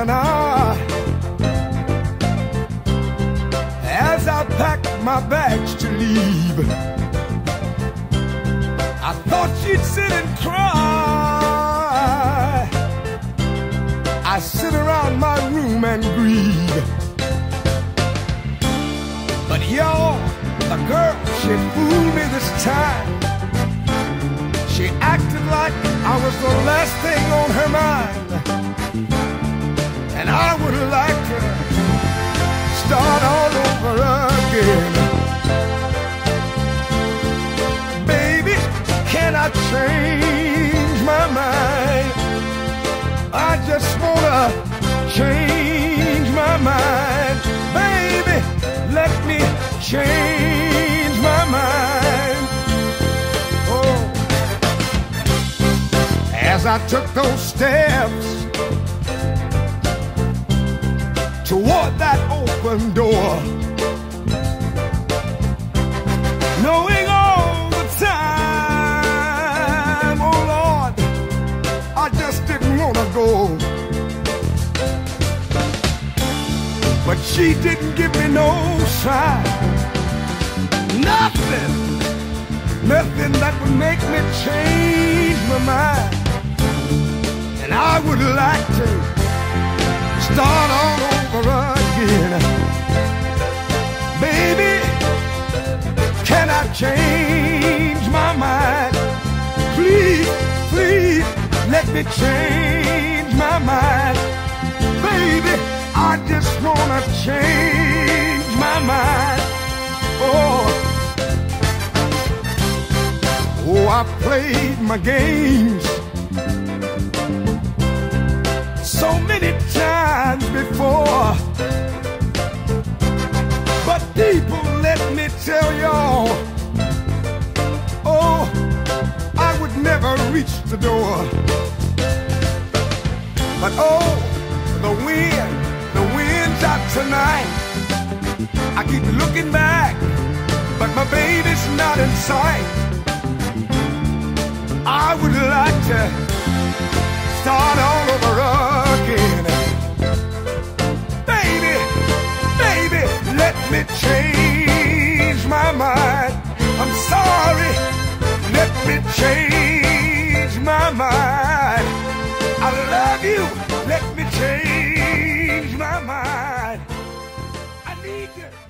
and I, as I packed my bags to leave, I thought she'd sit and cry. I sit around my room and grieve. But y'all, the girl, she fooled me this time. She acted like I was the last thing on her mind. I would like to start all over again. Baby, can I change my mind? I just wanna change my mind. Baby, let me change my mind. Oh, as I took those steps toward that open door, knowing all the time, oh Lord, I just didn't wanna go. But she didn't give me no sign. Nothing, nothing that would make me change my mind. And I would like to start all change my mind? Please, please, let me change my mind. Baby, I just wanna change my mind. Oh, oh, I played my games so many times before. But people, let me tell y'all, never reach the door. But oh, the wind, the wind's out tonight. I keep looking back, but my baby's not in sight. I would like to start all love you, let me change my mind. I need you.